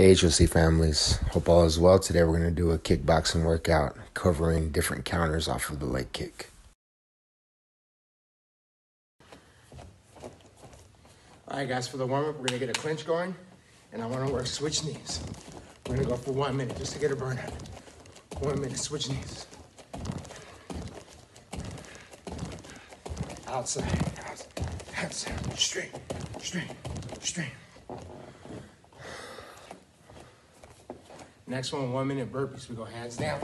Hey HOC families, hope all is well. Today we're going to do a kickboxing workout covering different counters off of the leg kick. All right, guys, for the warm up, we're going to get a clinch going, and I want to work switch knees. We're going to go for one minute just to get a burnout. One minute, switch knees. Outside, outside, outside, straight, straight, straight. Next one, one minute burpees. We go hands down,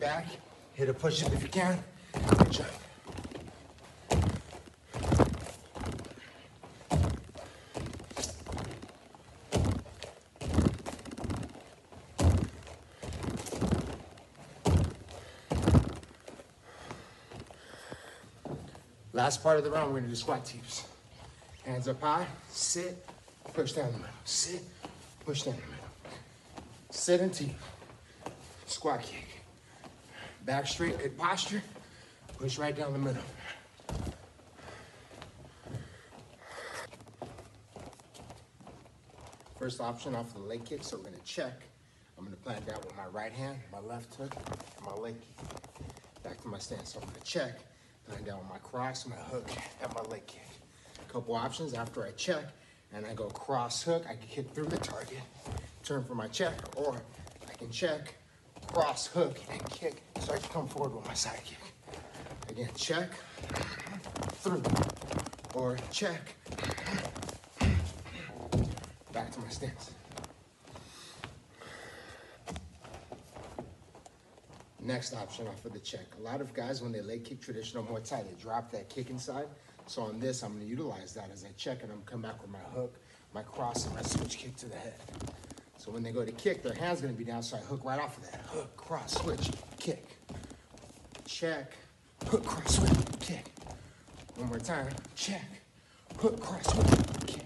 back, hit a push up if you can, jump. Last part of the round, we're gonna do squat teeps. Hands up high, sit, push down the middle. Sit, push down the middle. Sit and teep. Squat kick. Back straight, good posture. Push right down the middle. First option off of the leg kick, so we're gonna check. I'm gonna plant that with my right hand, my left hook, and my leg kick. Back to my stance, so I'm gonna check. Plant down with my cross, my hook, and my leg kick. Couple options after I check, and I go cross hook, I can kick through the target, turn for my check, or I can check, cross hook, and kick, so I can come forward with my side kick. Again, check, through, or check, back to my stance. Next option off of the check. A lot of guys, when they leg kick traditional Muay Thai, they drop that kick inside. So on this, I'm gonna utilize that as I check and I'm come back with my hook, my cross, and my switch kick to the head. So when they go to kick, their hand's gonna be down, so I hook right off of that. Hook, cross, switch, kick. Check, hook, cross, switch, kick. One more time, check, hook, cross, switch, kick.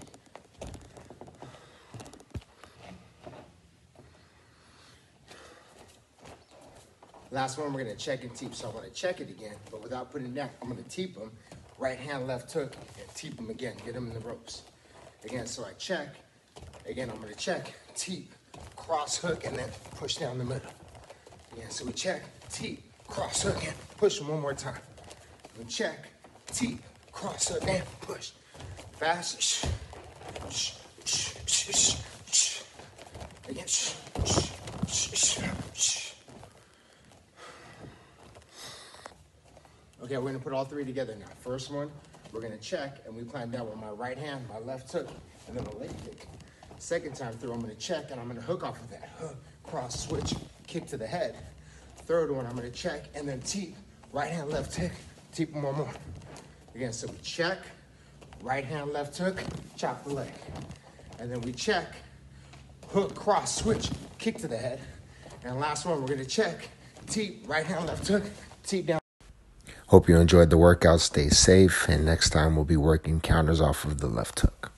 Last one, we're gonna check and teep. So I'm gonna check it again, but without putting it down, I'm gonna teep them. Right hand, left hook, and teep them again. Get them in the ropes. Again, so I check. Again, I'm gonna check, teep, cross hook, and then push down the middle. Yeah, so we check, teep, cross hook, and push one more time. We check, teep, cross hook, and push. Fast. Shh, shh, shh, shh, shh, shh. Again. Okay, we're gonna put all three together now. First one, we're gonna check, and we climb down with my right hand, my left hook, and then a leg kick. Second time through, I'm gonna check, and I'm gonna hook off of that. Hook, cross, switch, kick to the head. Third one, I'm gonna check, and then teep. Right hand, left hook, teep one more. Again, so we check, right hand, left hook, chop the leg. And then we check, hook, cross, switch, kick to the head. And last one, we're gonna check, teep, right hand, left hook, teep down. Hope you enjoyed the workout. Stay safe, and next time we'll be working counters off of the left hook.